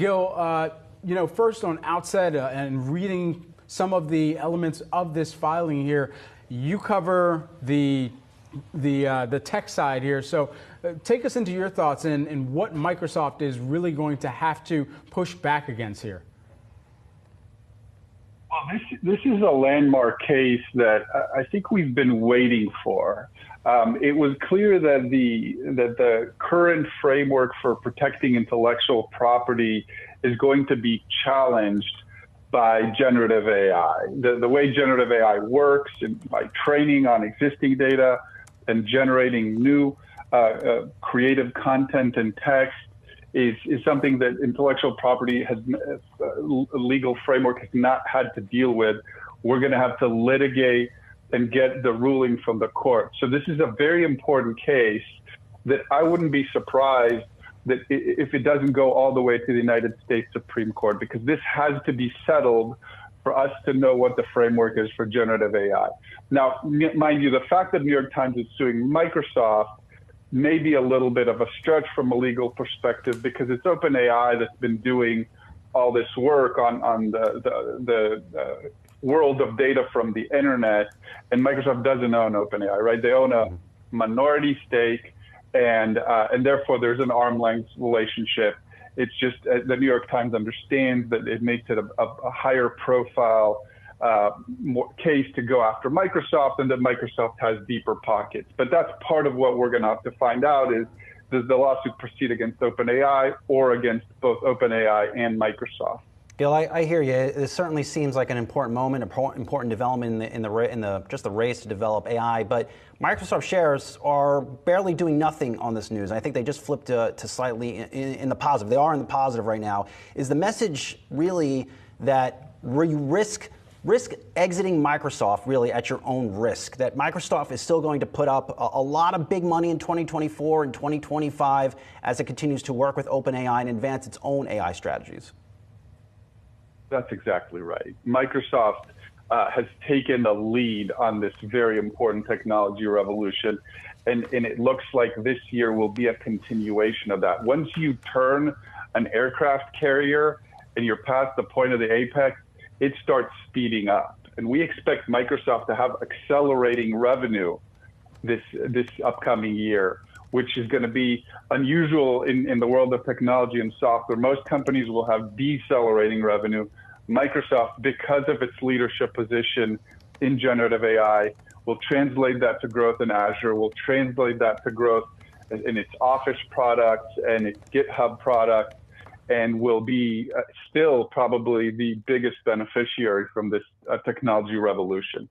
Gil, uh, you know, first on outset uh, and reading some of the elements of this filing here, you cover the the uh, the tech side here. So, uh, take us into your thoughts and, and what Microsoft is really going to have to push back against here. This this is a landmark case that I think we've been waiting for. Um, it was clear that the that the current framework for protecting intellectual property is going to be challenged by generative AI. The, the way generative AI works, by training on existing data and generating new uh, uh, creative content and text, is, is something that intellectual property has uh, legal framework has not had to deal with. We're going to have to litigate and get the ruling from the court. So this is a very important case that I wouldn't be surprised that if it doesn't go all the way to the United States Supreme Court, because this has to be settled for us to know what the framework is for generative AI. Now, mind you, the fact that New York Times is suing Microsoft maybe a little bit of a stretch from a legal perspective because it's OpenAI that's been doing all this work on, on the, the, the uh, world of data from the internet, and Microsoft doesn't own OpenAI, right? They own a minority stake, and uh, and therefore there's an arm length relationship. It's just uh, the New York Times understands that it makes it a, a, a higher profile uh, case to go after Microsoft and that Microsoft has deeper pockets. But that's part of what we're going to have to find out is does the lawsuit proceed against OpenAI or against both OpenAI and Microsoft? Gil, I, I, hear you. It certainly seems like an important moment, important development in the, in the, in the just the race to develop AI. But Microsoft shares are barely doing nothing on this news. I think they just flipped to, to slightly in, in, the positive. They are in the positive right now. Is the message really that you risk risk exiting Microsoft really at your own risk. That Microsoft is still going to put up a, a, lot of big money in 2024 and 2025 as it continues to work with OpenAI and advance its own AI strategies. That's exactly right. Microsoft uh, has taken the lead on this very important technology revolution. And, and it looks like this year will be a continuation of that. Once you turn an aircraft carrier and you're past the point of the apex, it starts speeding up. And we expect Microsoft to have accelerating revenue this this upcoming year, which is going to be unusual in, in the world of technology and software. Most companies will have decelerating revenue. Microsoft, because of its leadership position in generative AI, will translate that to growth in Azure, will translate that to growth in its Office products and its GitHub products and will be uh, still probably the biggest beneficiary from this uh, technology revolution.